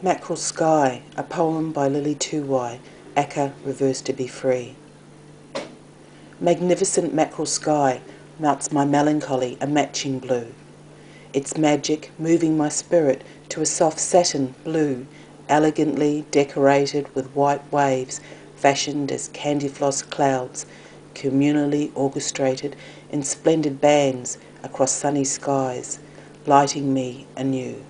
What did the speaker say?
Mackerel Sky, a poem by Lili Tuwai, Aka reversed to be free. Magnificent mackerel sky melts my melancholy a matching blue. Its magic moving my spirit to a soft satin blue, elegantly decorated with white waves fashioned as candyfloss clouds, communally orchestrated in splendid bands across sunny skies, lighting me anew.